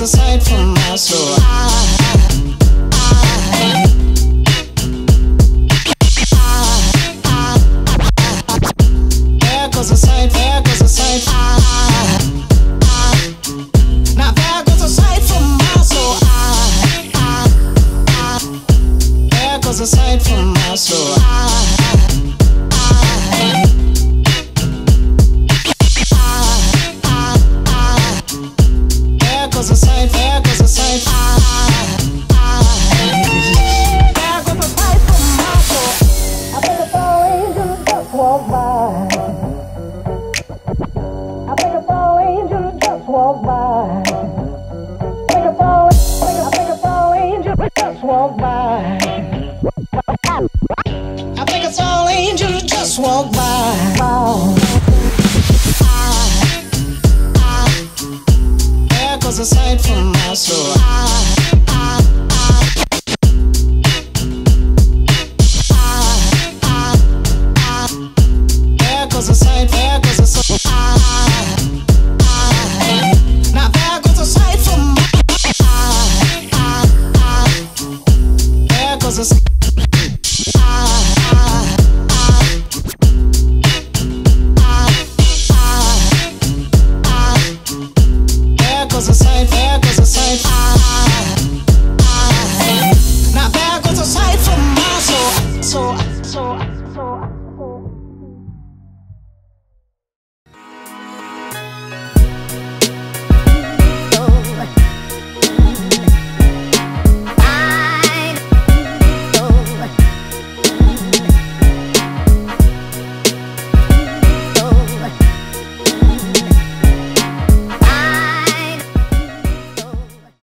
a sight for my soul. I, walk by. I think it's all angels just walk by. Oh. I, I, yeah, goes it's sight from my soul. I, Cause I'm the ah.